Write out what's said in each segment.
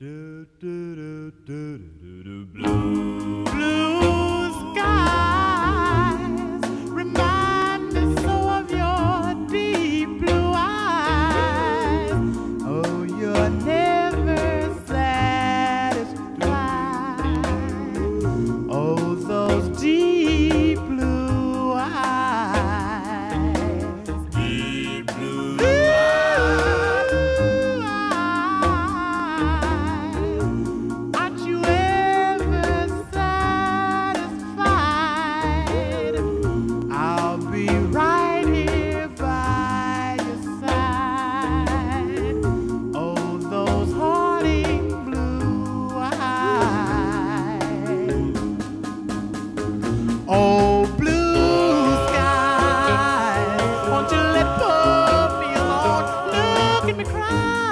Do, do, do, do, do, do, blue. Oh, blue won't you let alone? Look at me cry.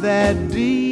that deep.